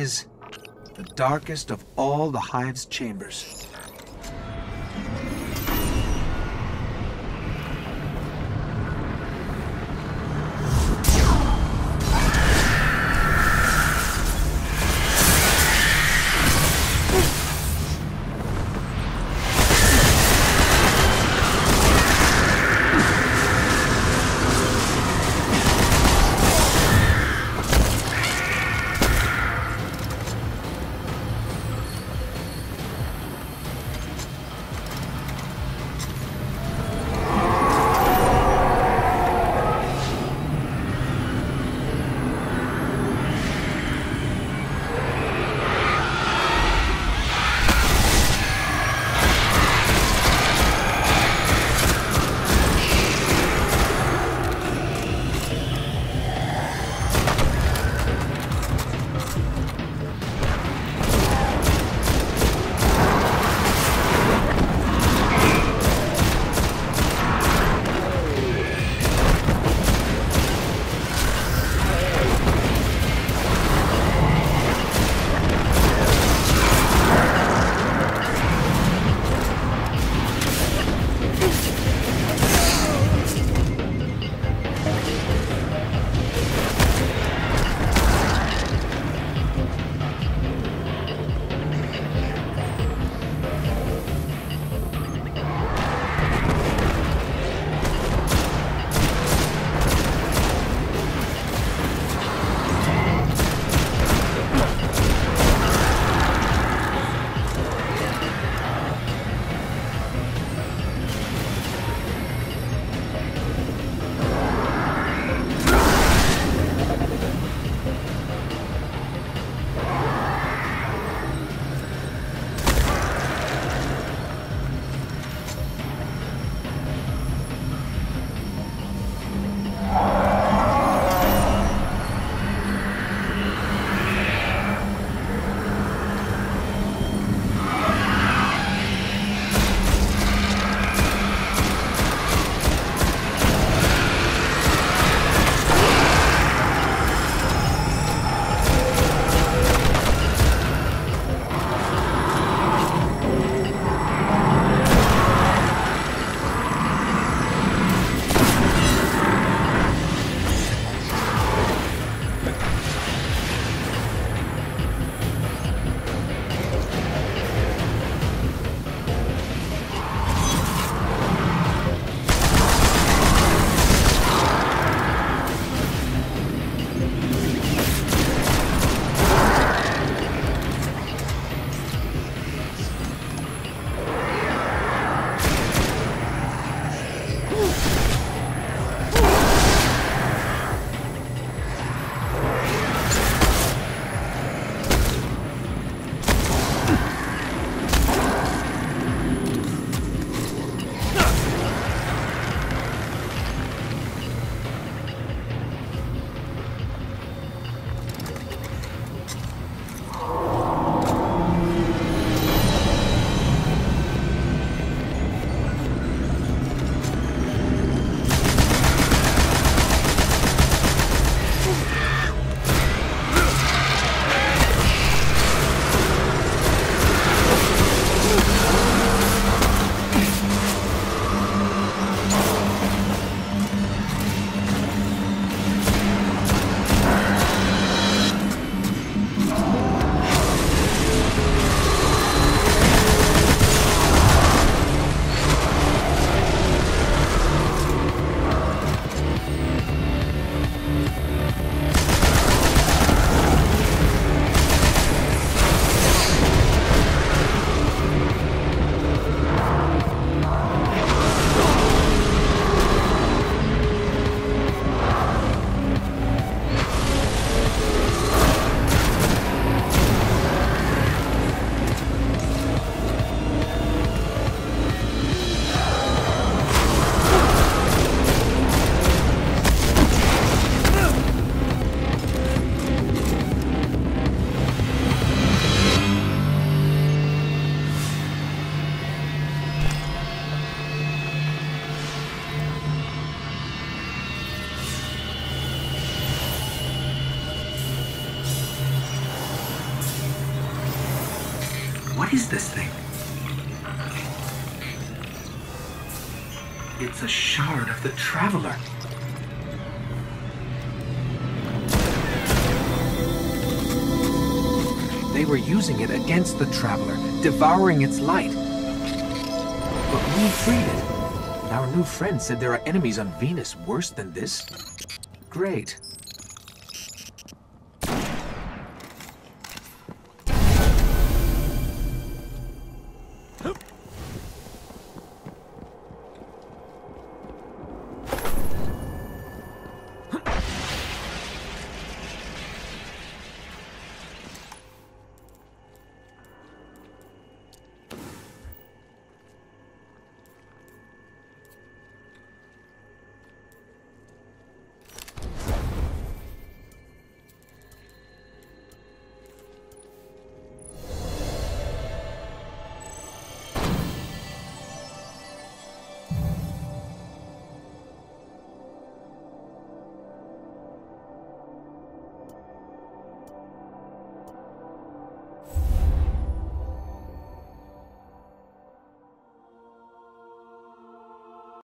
is. The darkest of all the hive's chambers. What is this thing? It's a shard of the Traveler. They were using it against the Traveler, devouring its light. But we freed it. Our new friend said there are enemies on Venus worse than this. Great.